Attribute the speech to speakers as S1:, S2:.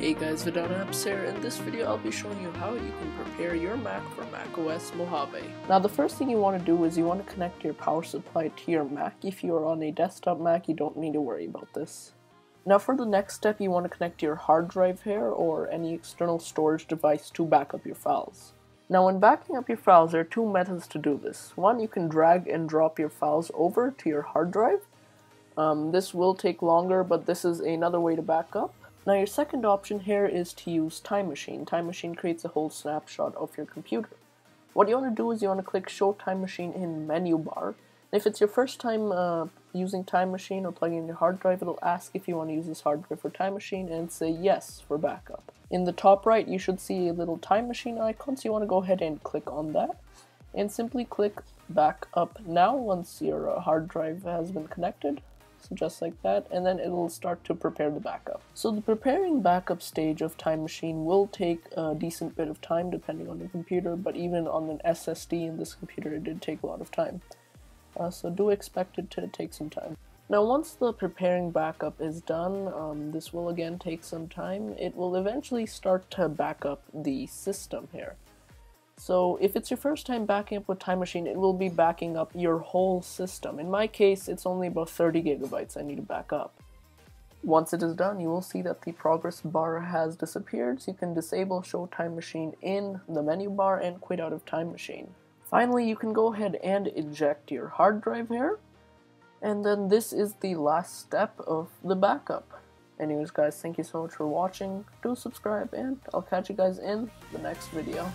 S1: Hey guys, Vedant Apps here. In this video, I'll be showing you how you can prepare your Mac for macOS Mojave. Now, the first thing you want to do is you want to connect your power supply to your Mac. If you're on a desktop Mac, you don't need to worry about this. Now, for the next step, you want to connect your hard drive here or any external storage device to back up your files. Now, when backing up your files, there are two methods to do this. One, you can drag and drop your files over to your hard drive. Um, this will take longer, but this is another way to back up. Now your second option here is to use Time Machine. Time Machine creates a whole snapshot of your computer. What you want to do is you want to click Show Time Machine in menu bar. If it's your first time uh, using Time Machine or plugging in your hard drive, it'll ask if you want to use this hard drive for Time Machine and say yes for backup. In the top right, you should see a little Time Machine icon, so you want to go ahead and click on that and simply click Backup now once your uh, hard drive has been connected so just like that and then it'll start to prepare the backup. So the preparing backup stage of time machine will take a decent bit of time depending on your computer but even on an ssd in this computer it did take a lot of time. Uh, so do expect it to take some time. Now once the preparing backup is done um, this will again take some time. It will eventually start to back up the system here so if it's your first time backing up with Time Machine, it will be backing up your whole system. In my case, it's only about 30 gigabytes I need to back up. Once it is done, you will see that the progress bar has disappeared, so you can disable Show Time Machine in the menu bar and quit out of Time Machine. Finally, you can go ahead and eject your hard drive here, and then this is the last step of the backup. Anyways guys, thank you so much for watching, do subscribe, and I'll catch you guys in the next video.